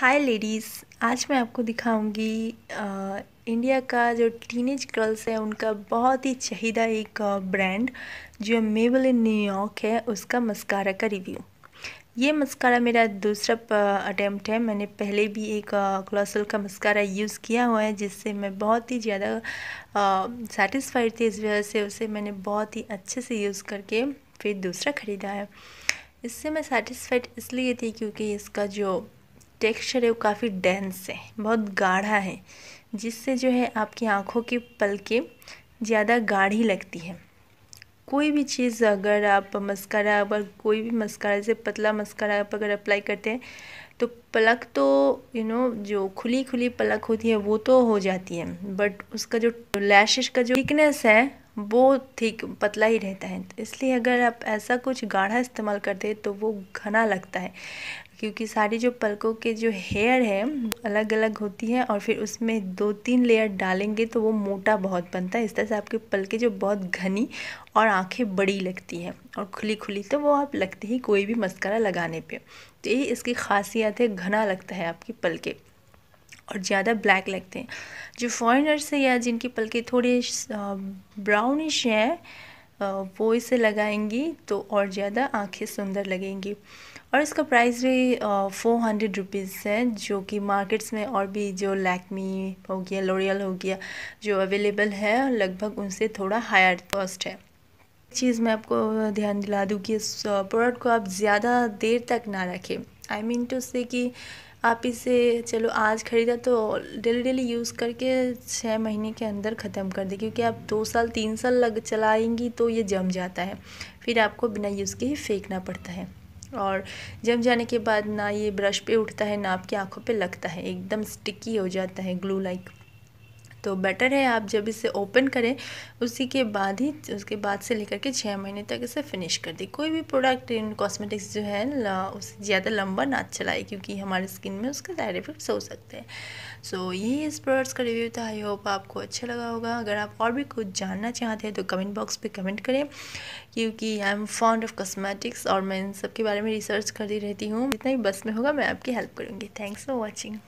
हाय ladies आज मैं आपको दिखाऊँगी इंडिया का जो टीनेज गर्ल्स है, उनका बहुत ही चाहिदा एक ब्रांड जो मेबल इन न्यूयॉर्क है, उसका मस्कारा का रिव्यू ये मस्कारा मेरा दूसरा अटैम्प्ट है. मैंने पहले भी एक क्लॉसल का मस्कारा यूज़ किया हुआ है, जिससे मैं बहुत ही ज़्यादा सेटिस्फाइड थी इस वजह से उसे मैंने बहुत ही अच्छे से यूज़ करके फिर दूसरा ख़रीदा है. इससे मैं सेटिस्फाइड इसलिए थी क्योंकि इसका जो टेक्सचर है वो काफ़ी डेंस है बहुत गाढ़ा है जिससे जो है आपकी आँखों की पलकें ज़्यादा गाढ़ी लगती है। कोई भी चीज़ अगर आप मस्करा अगर कोई भी मस्करा जैसे पतला मस्करा आप अगर अप्लाई करते हैं तो पलक तो यू you नो know, जो खुली खुली पलक होती है वो तो हो जाती है बट उसका जो लैशेस का जो थिकनेस है वो ठीक पतला ही रहता है। इसलिए अगर आप ऐसा कुछ गाढ़ा इस्तेमाल करते हैं तो वो घना लगता है। क्योंकि सारी जो पलकों के जो हेयर है अलग अलग होती है और फिर उसमें दो तीन लेयर डालेंगे तो वो मोटा बहुत बनता है। इस तरह से आपकी पलकें जो बहुत घनी और आँखें बड़ी लगती हैं और खुली खुली तो वो आप लगती ही कोई भी मस्करा लगाने पे तो यही इसकी खासियत है, घना लगता है आपकी पलकें। और ज़्यादा ब्लैक लगते हैं। जो फॉरनर्स है या जिनकी पलकें थोड़ी ब्राउनिश हैं वो इसे लगाएँगी तो और ज़्यादा आँखें सुंदर लगेंगी। और इसका प्राइस भी फोर हंड्रेड रुपीज़ है, जो कि मार्केट्स में और भी जो लैक्मी हो गया लोरियल हो गया, जो अवेलेबल है, लगभग उनसे थोड़ा हायर कॉस्ट है। चीज़ मैं आपको ध्यान दिला दूँ कि इस प्रोडक्ट को आप ज़्यादा देर तक ना रखें। आई मीन टू से कि आप इसे, चलो आज ख़रीदा तो डेली डेली यूज़ करके छः महीने के अंदर ख़त्म कर दे, क्योंकि आप दो साल, तीन साल लग चलाएँगी तो ये जम जाता है। फिर आपको बिना यूज़ के ही फेंकना पड़ता है। और जम जाने के बाद ना ये ब्रश पे उठता है, ना आपकी आँखों पे लगता है, एकदम स्टिकी हो जाता है ग्लू लाइक तो बेटर है आप जब इसे ओपन करें उसी के बाद ही उसके बाद से लेकर के छः महीने तक इसे फिनिश कर दें। कोई भी प्रोडक्ट इन कॉस्मेटिक्स जो है उसे ज़्यादा लंबा ना चलाए क्योंकि हमारे स्किन में उसके साइड इफ़ेक्ट्स हो सकते हैं। सो so, ये इस प्रोडक्ट्स का रिव्यू था। आई होप आपको अच्छा लगा होगा। अगर आप और भी कुछ जानना चाहते हैं तो कमेंट बॉक्स पर कमेंट करें क्योंकि I am fond of cosmetics और मैं इन सब के बारे में रिसर्च करती रहती हूँ। जितना ही बस में होगा मैं आपकी हेल्प करूँगी। Thanks for watching